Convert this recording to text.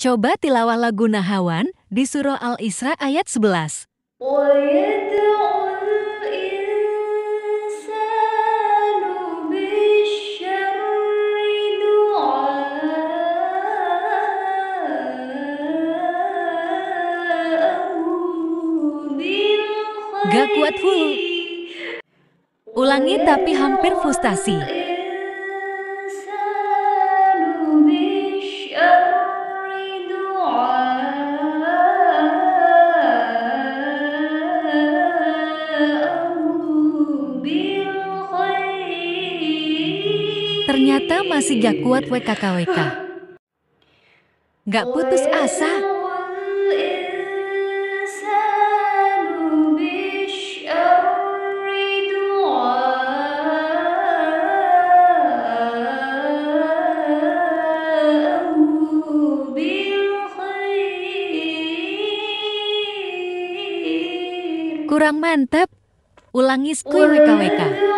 Coba tilawah lagu Nahawan di surah Al-Isra ayat 11. Gak kuat hulu. Ulangi tapi hampir frustasi. Ternyata masih gak kuat WKKWK. Gak putus asa. Kurang mantap? Ulangi skui WKWK.